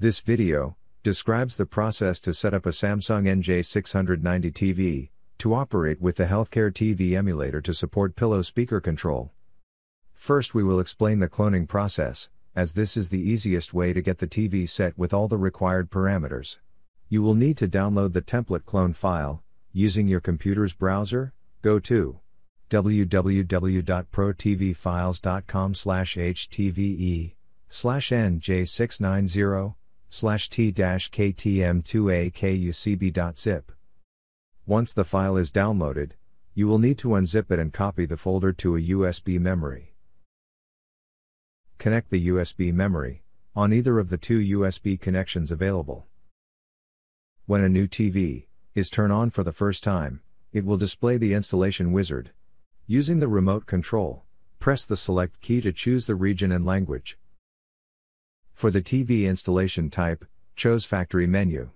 This video describes the process to set up a Samsung NJ690 TV to operate with the Healthcare TV emulator to support pillow speaker control. First, we will explain the cloning process, as this is the easiest way to get the TV set with all the required parameters. You will need to download the template clone file using your computer's browser. Go to www.protvfiles.com slash htve slash nj690 slash t-ktm2akucb.zip. Once the file is downloaded, you will need to unzip it and copy the folder to a USB memory. Connect the USB memory on either of the two USB connections available. When a new TV is turned on for the first time, it will display the installation wizard. Using the remote control, press the select key to choose the region and language. For the TV installation type, choose factory menu.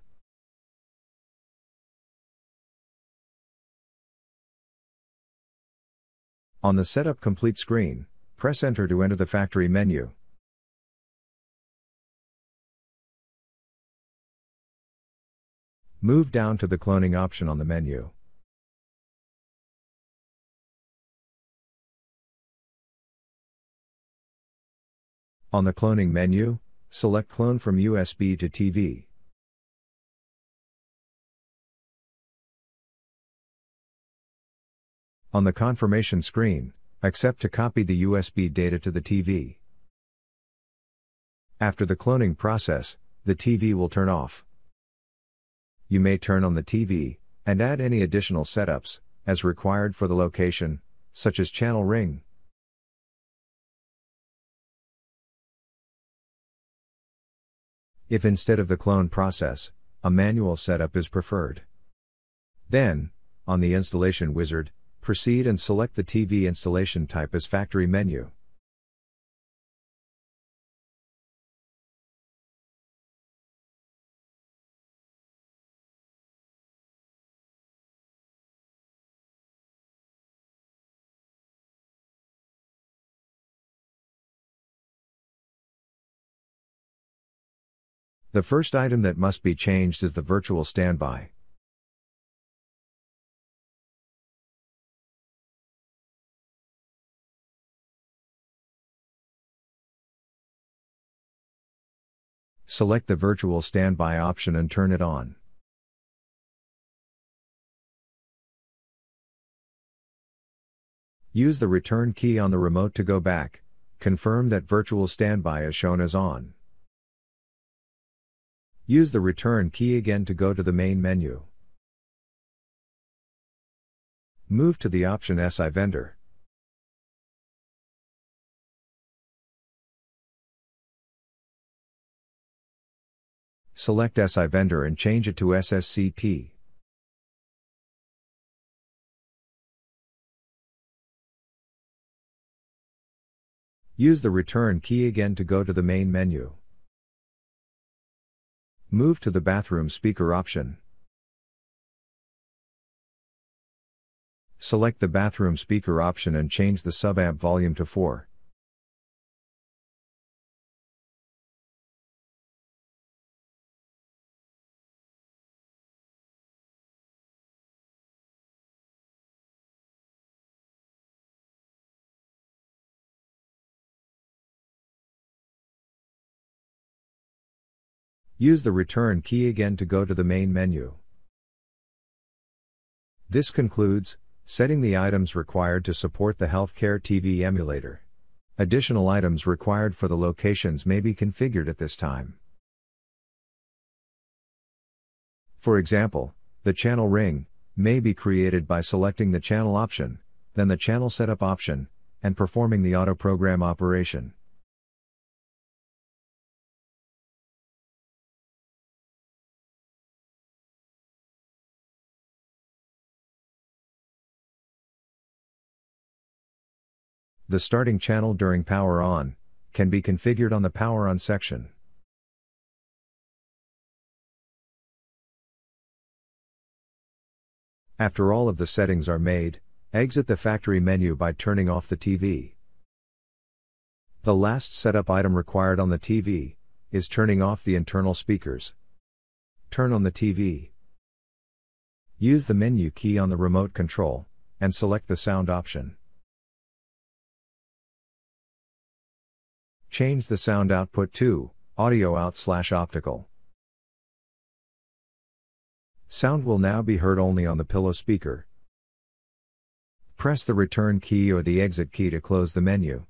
On the Setup Complete screen, press Enter to enter the factory menu. Move down to the cloning option on the menu. On the cloning menu, select Clone from USB to TV. On the confirmation screen, accept to copy the USB data to the TV. After the cloning process, the TV will turn off. You may turn on the TV and add any additional setups, as required for the location, such as channel ring, if instead of the clone process, a manual setup is preferred. Then, on the installation wizard, proceed and select the TV installation type as factory menu. The first item that must be changed is the virtual standby. Select the virtual standby option and turn it on. Use the return key on the remote to go back. Confirm that virtual standby is shown as on. Use the return key again to go to the main menu. Move to the option SI vendor. Select SI vendor and change it to SSCP. Use the return key again to go to the main menu. Move to the bathroom speaker option. Select the bathroom speaker option and change the subamp volume to 4. Use the return key again to go to the main menu. This concludes setting the items required to support the Healthcare TV emulator. Additional items required for the locations may be configured at this time. For example, the channel ring may be created by selecting the channel option, then the channel setup option, and performing the auto program operation. The starting channel during power on can be configured on the power on section. After all of the settings are made, exit the factory menu by turning off the TV. The last setup item required on the TV is turning off the internal speakers. Turn on the TV. Use the menu key on the remote control, and select the sound option. Change the sound output to audio out slash optical. Sound will now be heard only on the pillow speaker. Press the return key or the exit key to close the menu.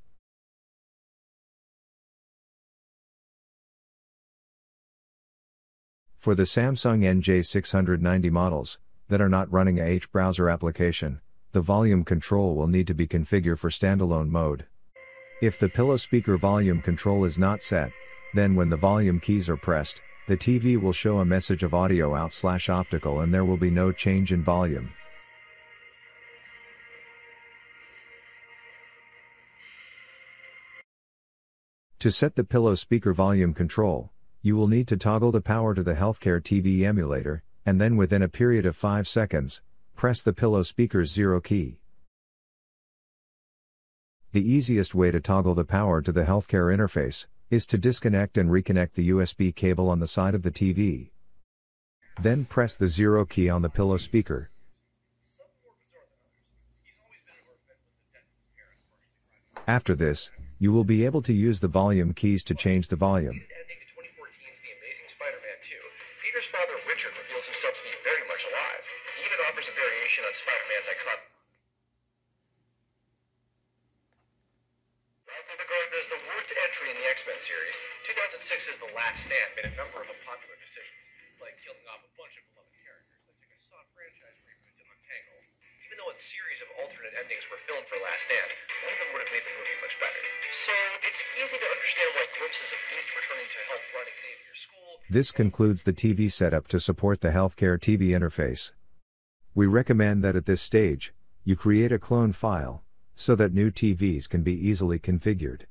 For the Samsung NJ690 models that are not running a H browser application, the volume control will need to be configured for standalone mode. If the pillow speaker volume control is not set, then when the volume keys are pressed, the TV will show a message of audio out slash optical and there will be no change in volume. To set the pillow speaker volume control, you will need to toggle the power to the Healthcare TV emulator, and then within a period of 5 seconds, press the pillow speaker's zero key. The easiest way to toggle the power to the healthcare interface is to disconnect and reconnect the USB cable on the side of the TV. Then press the zero key on the pillow speaker. After this, you will be able to use the volume keys to change the volume. Peter's father, Richard, reveals himself to be very much alive. He even offers a variation on Spider-Man's iconic... The worst entry in the X-Men series, 2006's The Last Stand made a number of unpopular decisions, like killing off a bunch of beloved characters that took a franchise reboot to untangle. Even though a series of alternate endings were filmed for Last Stand, none of them would have made the movie much better. So, it's easy to understand why glimpses of Beast returning to help run Xavier's school this concludes the TV setup to support the Healthcare TV interface. We recommend that at this stage, you create a clone file, so that new TVs can be easily configured.